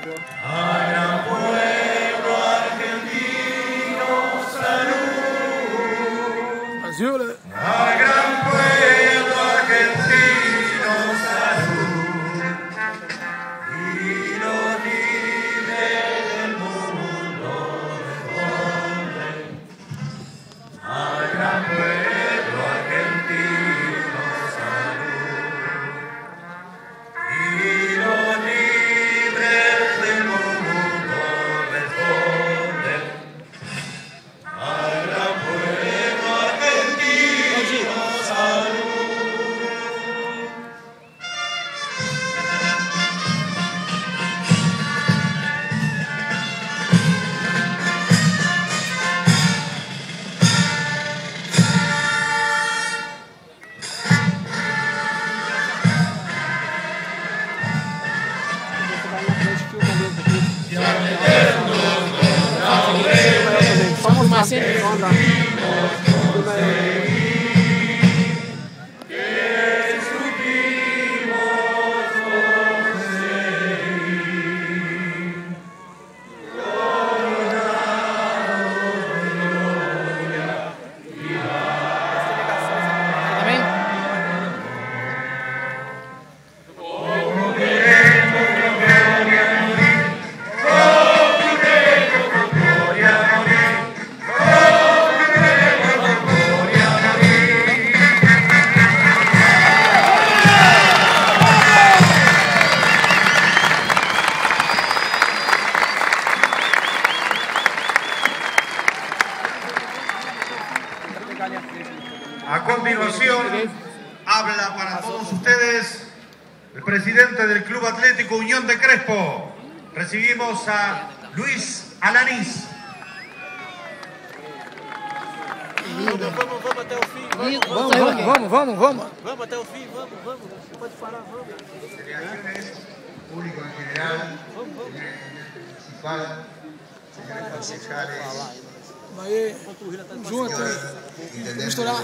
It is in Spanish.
pueblo. Ana pueblo argentino, salud. Azul. Vamos A continuación, habla para todos ustedes el presidente del Club Atlético Unión de Crespo. Recibimos a Luis Alanís. Vamos, vamos, vamos. Vamos, Vamos, vamos, vamos, vamos, vamos. até o fim, vamos, vamos. Pode parar, vamos. delegaciones, público en general, municipal, señores concejales, Aí, Entendeu? Misturar.